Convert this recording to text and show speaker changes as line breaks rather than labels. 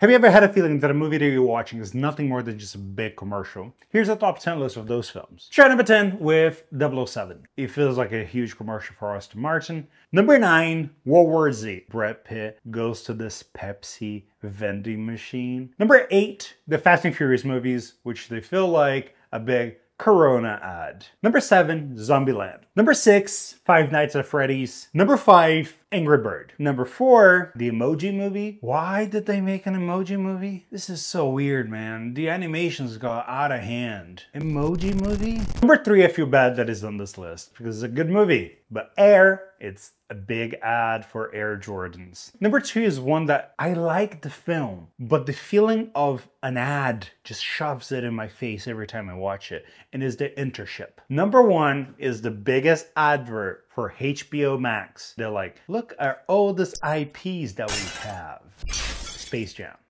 Have you ever had a feeling that a movie that you're watching is nothing more than just a big commercial? Here's a top 10 list of those films. Try number 10 with 007. It feels like a huge commercial for Aston Martin. Number 9, World War Z. Brad Pitt goes to this Pepsi vending machine. Number 8, the Fast and Furious movies, which they feel like a big Corona ad. Number seven, Zombieland. Number six, Five Nights at Freddy's. Number five, Angry Bird. Number four, the Emoji Movie. Why did they make an Emoji Movie? This is so weird, man. The animations got out of hand. Emoji Movie? Number three, I feel bad that is on this list because it's a good movie. But Air, it's a big ad for Air Jordans. Number two is one that I like the film, but the feeling of an ad just shoves it in my face every time I watch it, and is the internship. Number one is the biggest advert for HBO Max. They're like, look at all these IPs that we have. Space Jam.